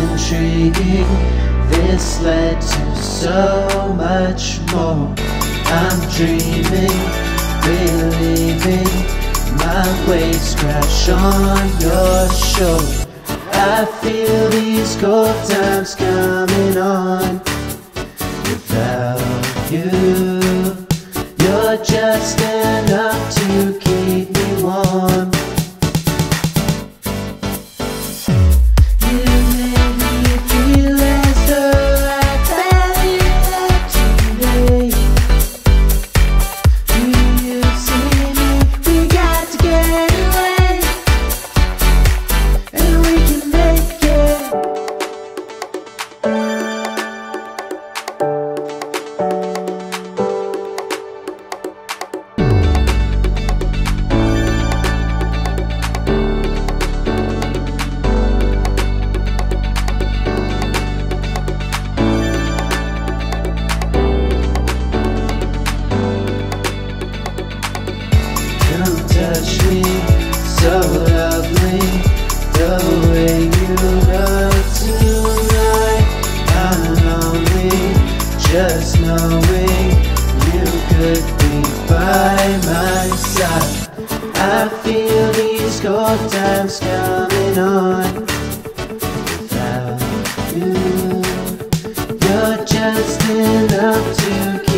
intriguing. This led to so much more. I'm dreaming, believing my waves crash on your shore. I feel these cold times coming on without you. You're just just knowing you could be by my side. I feel these cold times coming on without you. You're just enough to